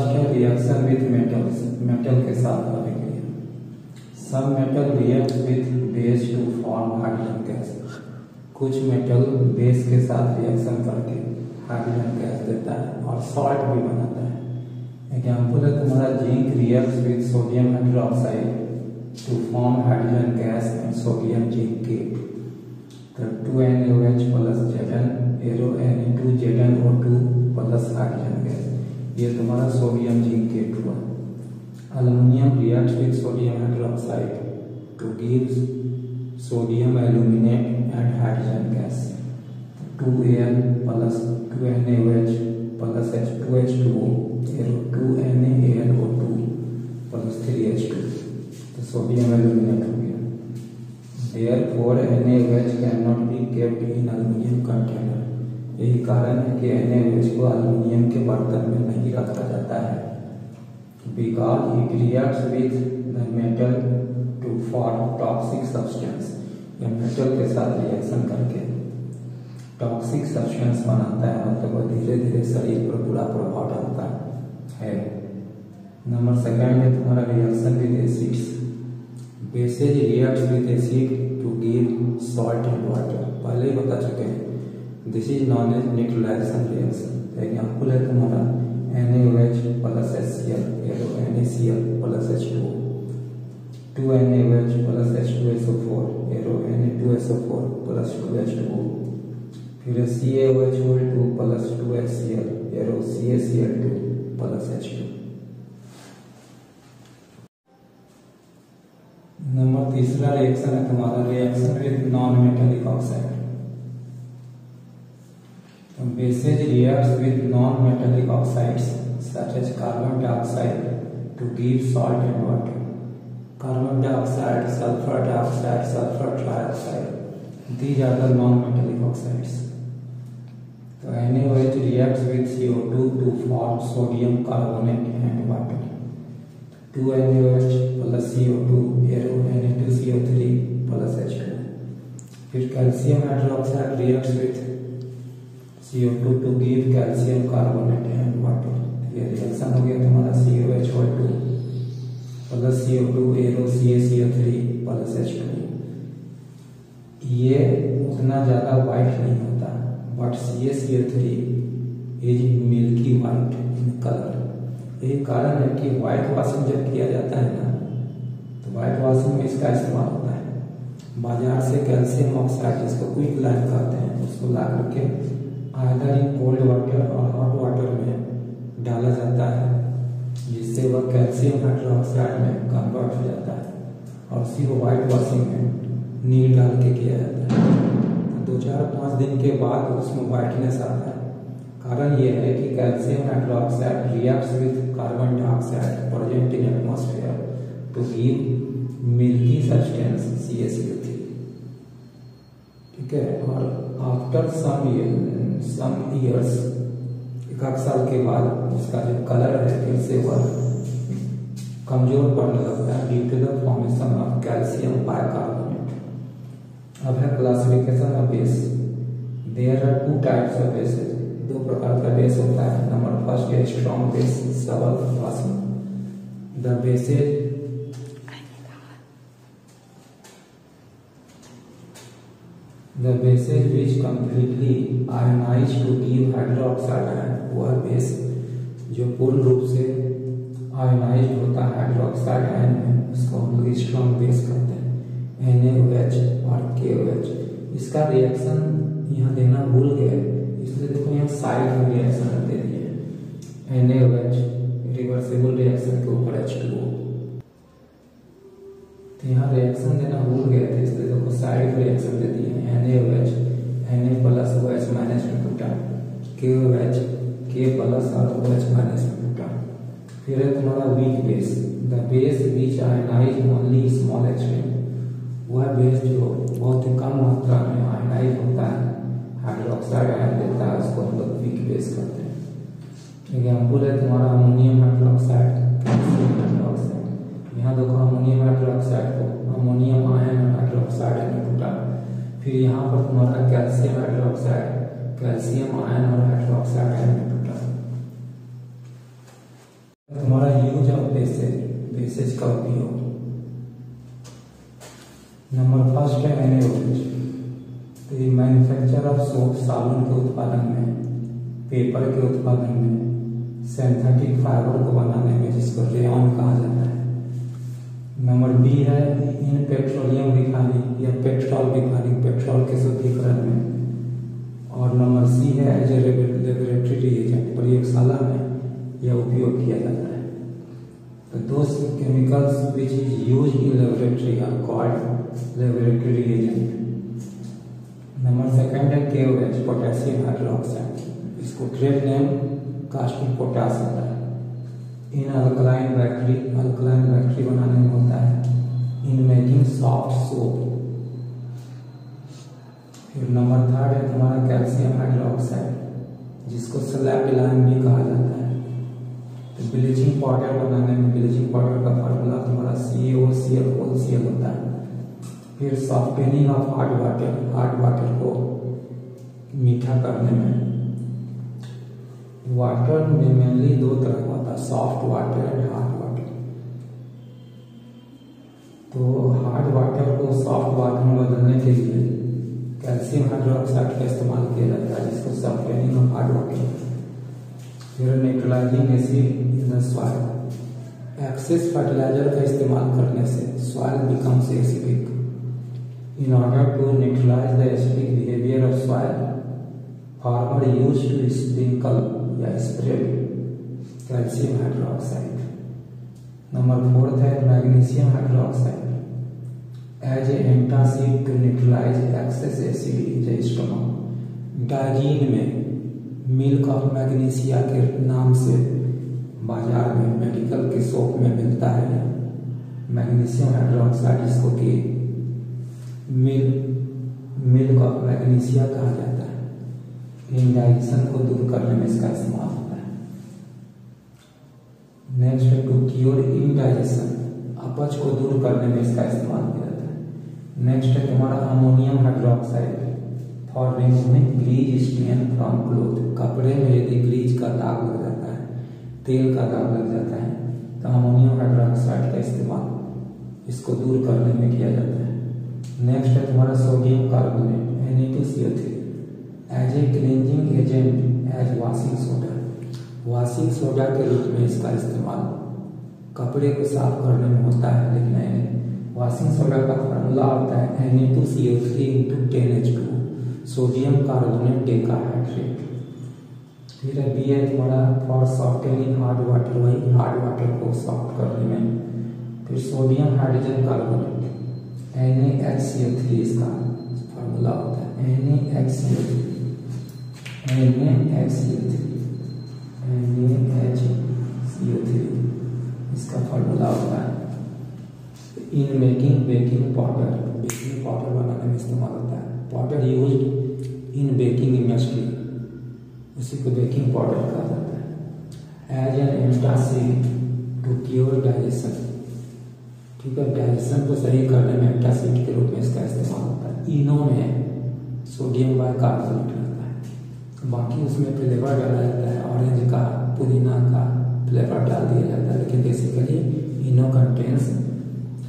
Number reaction with metals metal के साथ अभिक्रिया सब metal react with base to form hydrogen gas कुछ मेटल बेस के साथ रिएक्शन करके हाइड्रोजन गैस देता है और सॉल्ट भी बनाता है। एग्ज़ाम्पल है तुम्हारा zinc react with sodium hydroxide to form hydrogen gas and sodium zincate. Two N O H plus Z N arrow N two Z N O two plus hydrogen gas ये तुम्हारा sodium zinc के two है Aluminium reacts with sodium hydroxide to give sodium aluminate and hydrogen gas. 2Al plus 2NaOH plus H2H2O arrow 2NaAlO2 plus 3H2 तो sodium aluminate हो गया Therefore NaOH cannot be kept in aluminium container. यही कारण है कि NaOH को aluminium के बर्तन में नहीं रखा जाता है। because it reacts with the metal to form toxic substance, या मेटल के साथ रिएक्शन करके। टॉक्सिक सब्सटेंस बनाता है मतलब वह धीरे धीरे शरीर पर बुरा प्रभाव डालता है। नंबर सेकंड है तुम्हारा reaction with acids bases reacts with acid to give salt and water पहले ही बता चुके हैं। This is known as neutralisation reaction example है तुम्हारा N H plus S C L N A C L plus H two two N H plus H two S O four arrow N A two S O four plus two H two फिर C H whole two plus two S C L arrow C S C L two plus H two number तीसरा reaction है तुम्हारा reaction with non metallic oxide bases reacts with non-metallic oxides such as carbon dioxide to give salt and water. Carbon dioxide, sulfur dioxide, sulfur trioxide. These are the non-metallic oxides. So NaOH reacts with CO2 to form sodium carbonate and water. 2NaOH plus CO2 arrow Na2CO3 plus H2. फिर calcium hydroxide reacts with CO2 to give calcium carbonate and water. ये reaction हो गया तुम्हारा COH और 2 plus CO2 arrow CaCO3 plus H2 ये उतना ज़्यादा white नहीं होता but CaCO3 is milky white in colour यही कारण है कि वाइट वॉशिंग जब किया जाता है ना तो वाइट वॉशिंग में इसका इस्तेमाल होता है। बाज़ार से कैल्शियम ऑक्साइड जिसको क्विक लाइन कहते हैं, उसको ला करके आइदर इन कोल्ड वाटर और हॉट वाटर में डाला जाता है, जिससे वह कैल्शियम हाइड्रोक्साइड में कन्वर्ट हो जाता है और उसी को वाइट वॉशिंग में नील डाल के किया जाता है। तो दो चार पाँच दिन के बाद उसमें वाइटनेस आता है। कारण यह है कि calcium hydroxide reacts with carbon dioxide present in atmosphere to give milky substance C S ठीक है, और आफ्टर सम सम ईयर्स एक आध साल के बाद उसका जो कलर है, फिर से वह कमज़ोर पड़ने लगता है due to the formation of calcium bicarbonate अब है classification of base there are two types of bases दो प्रकार का बेस होता है. नंबर फ़र्स्ट है स्ट्रॉन्ग बेस सबल plasma the bases The bases which completely ionize to give hydroxide ion वह बेस जो पूर्ण रूप से आयोनाइज होता है हाइड्रोक्साइड आयन में उसको हम लोग स्ट्रॉन्ग बेस कहते हैं। NaOH और KOH इसका रिएक्शन यहाँ देना भूल गए। इसलिए देखो यहाँ साइड में रिएक्शन दे दिए NaOH रिवर्सिबल रिएक्शन के ऊपर H2O तो यहाँ रिएक्शन देना भूल गए थे, इसलिए देखो साइड रिएक्शन दे दिए NaOH Na plus OH minus में टूटा KOH K प्लस और OH माइनस में टूटा फिर है तुम्हारा weak base the base which ionise only small extent वह बेस जो बहुत ही कम मात्रा में आयनाइज होता है हाइड्रोक्साइड आयन देता है, उसको हम लोग वीक बेस करते हैं। एग्ज़ाम्पल है तुम्हारा अमोनियम हाइड्रोक्साइड यहाँ देखो अमोनियम हाइड्रोक्साइड को अमोनियम आयन हाइड्रोक्साइड में टूटा। फिर यहाँ पर तुम्हारा कैल्शियम हाइड्रोक्साइड कैल्शियम आयन और हाइड्रोक्साइड आयन में टूटा। तुम्हारा यूज़ ऑफ़ बेसेज बेसेज का उपयोग। नंबर फ़र्स्ट है एनेरोज तो ये मैन्युफैक्चर ऑफ़ सोप साबुन के उत्पादन में पेपर के उत्पादन में सिंथेटिक फाइबर को बनाने में जिसको रेयन कहा जाता है। नंबर बी है, इन पेट्रोलियम रिफाइनिंग या पेट्रोल रिफाइनिंग पेट्रोल के शुद्धिकरण में। और नंबर सी है एज ए लेबोरेटरी एजेंट प्रयोगशाला में यह उपयोग किया जाता है। तो those chemicals which is used in laboratory are called laboratory agent. Number second है के एच पोटेशियम हाइड्रोक्साइड इसको ट्रेड नेम कास्टिक पोटास होता है। In alkaline battery alkaline battery बनाने में होता है। इन मेकिंग सॉफ्ट सोप फिर नंबर थर्ड है तुम्हारा कैल्शियम हाइड्रोक्साइड जिसको स्लैब लाइन भी कहा जाता है। तो ब्लीचिंग पाउडर बनाने में ब्लीचिंग पाउडर का फार्मूला तुम्हारा C O C L whole C L होता है। फिर softening of hard water hard water को मीठा करने में। वाटर में मेनली दो तरह का होता है soft water and hard water तो हार्ड वाटर को सॉफ्ट वाटर में बदलने के लिए कैल्शियम हाइड्रोक्साइड का इस्तेमाल किया जाता है, जिसको सॉफ्टनिंग ऑफ़ हार्ड वाटर फिर neutralising acid in soil excess fertiliser का इस्तेमाल करने से soil becomes acidic in order to neutralise the acidic behaviour of soil farmer use to sprinkle या spread calcium hydroxide number fourth है magnesium hydroxide as a antacid to neutralise excess acid in the Digene में milk of magnesia के नाम से बाज़ार में medical के shop में मिलता है मैग्नीशियम हाइड्रोक्साइड जिसको कि मिल मिल्क ऑफ़ मैग्नीशिया कहा जाता है। इंडाइजेशन को दूर करने में इसका इस्तेमाल होता है। नेक्स्ट है टू क्योर इंडाइजेशन अपच को दूर करने में इसका इस्तेमाल किया जाता है। नेक्स्ट है तुम्हारा ammonium hydroxide for removing grease stain from cloth कपड़े में यदि ग्रीज का दाग लग जाता है, तेल का दाग लग जाता है तो अमोनियम हाइड्रोक्साइड का इस्तेमाल इसको दूर करने में किया जाता है। नेक्स्ट है तुम्हारा sodium carbonate Na2CO3 as a cleansing agent as washing soda washing soda के रूप में इसका इस्तेमाल कपड़े को साफ़ करने में होता है, लेकिन वॉशिंग सोडा का फार्मूला होता है Na2CO3 into ten H two sodium carbonate decahydrate फिर बी है तुम्हारा फॉर सॉफ्टनिंग हार्ड वाटर वही हार्ड वाटर को सॉफ्ट करने में। फिर sodium hydrogen carbonate N A H C L three इसका फार्मूला होता है। N A H C L three N H C L three N H C L three इसका formula होता है in making baking powder baking powder बनाने में इस्तेमाल होता है powder use in baking industry उसी को बेकिंग पाउडर कहा जाता है as an antacid to cure digestion ठीक है डाइजेशन को सही करने में एंटासिड के रूप में इसका इस्तेमाल होता है। इनो में सोडियम बाइकार्बोनेट है बाकी उसमें फ्लेवर डाला जाता है ऑरेंज का, पुदीना का फ्लेवर डाल दिया जाता है। लेकिन basically Eno contains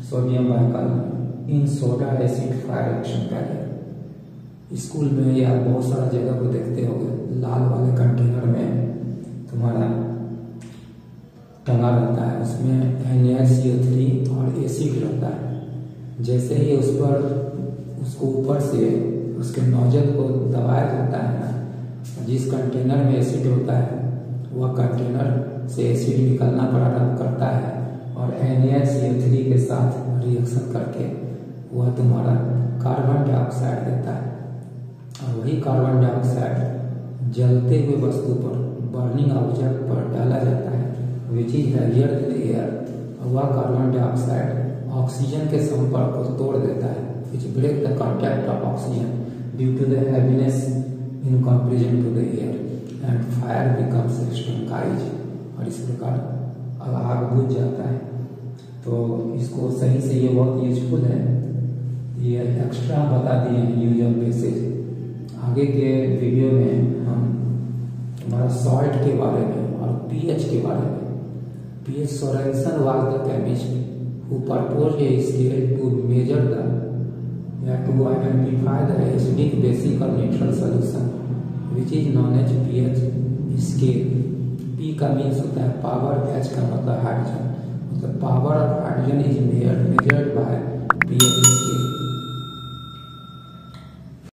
sodium bicarbonate in soda acid fire action carrier school में या बहुत सारा जगह को देखते हो लाल वाले कंटेनर में तुम्हारा टंगा रहता है। उसमें एन और एसिड रहता है। जैसे ही उस पर, उसको ऊपर से उसके नौजल को दबाया जाता है जिस कंटेनर में एसिड होता है, वह कंटेनर से एसिड निकलना प्रारंभ करता है और एन थ्री के साथ रिएक्शन करके वह तुम्हारा कार्बन डाइऑक्साइड देता है। और वही कार्बन डाइऑक्साइड जलते हुए वस्तु पर बर्निंग ऑब्जेक्ट पर डाला जाता है विच इज़ हैवियर एयर वह कार्बन डाइऑक्साइड ऑक्सीजन के संपर्क को तोड़ देता है which break the contact of oxygen due to the in comparison to the air and fire becomes स्टंकाइज और इस प्रकार अब आग बुझ जाता है तो इसको सही से ये बहुत यूजफुल है ये एक्स्ट्रा बता दिए हैं यूज़ ऑफ़ बेसिस आगे के वीडियो में हम हमारा सॉल्ट के बारे में और पीएच के बारे में, P.H. Sorensen was the chemist who proposed a scale to measure the have to identify the acidic basic or neutral solution which is known as pH scale P का मीन्स होता है पावर H का मतलब hydrogen मतलब power of hydrogen is measured by pH scale